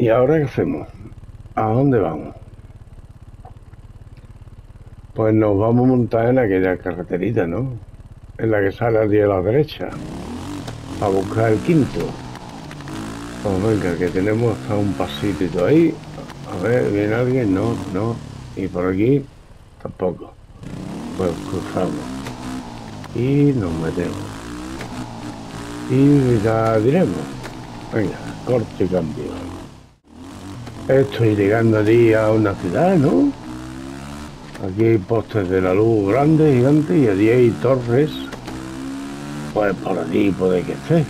¿Y ahora qué hacemos? ¿A dónde vamos? Pues nos vamos a montar en aquella carreterita, ¿no? En la que sale de la derecha. A buscar el quinto. Pues venga, que tenemos hasta un pasito ahí. A ver, ¿viene alguien? No, no. Y por aquí, tampoco. Pues cruzamos. Y nos metemos. Y ya diremos. Venga, corte y cambio. Estoy llegando allí a una ciudad, ¿no? Aquí hay postes de la luz grandes, gigantes, y allí hay torres. Pues por allí puede que esté.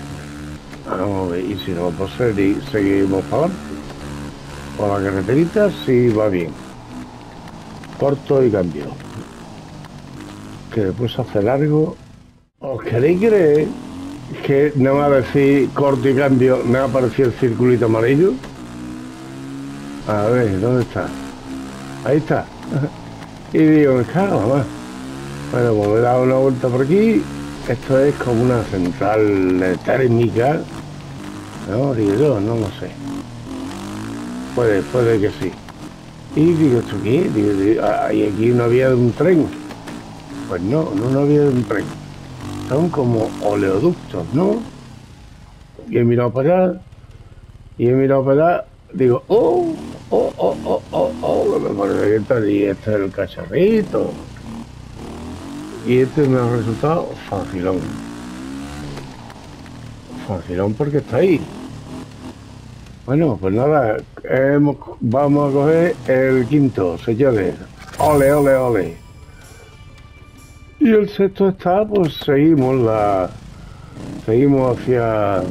Vamos, y si no, pues seguimos para. Por la carreterita sí va bien. Corto y cambio. Que después hace largo. ¿Os queréis creer que no va a decir corto y cambio, me ha aparecido el circulito amarillo? A ver, ¿dónde está? Ahí está. Y digo, me cago. Bueno, pues me he dado una vuelta por aquí. Esto es como una central térmica. No, digo yo, no lo sé. Puede, puede que sí. Y digo, ¿esto qué? Digo, ¿y aquí no había un tren? Pues no, no, no había un tren. Son como oleoductos, ¿no? Y he mirado para allá. Y he mirado para allá. Digo, oh, oh, oh, oh, oh, oh, me que y este es el cacharrito. Y este me ha resultado facilón. Facilón porque está ahí. Bueno, pues nada, vamos a coger el quinto, señores. Ole, ole, ole. Y el sexto está, pues seguimos la. Seguimos hacia.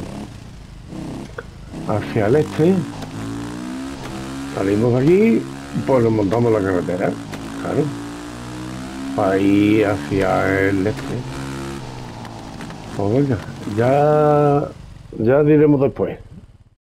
hacia el este. Salimos aquí, pues nos montamos la carretera, claro, ir hacia el este. Pues venga, ya, ya diremos después.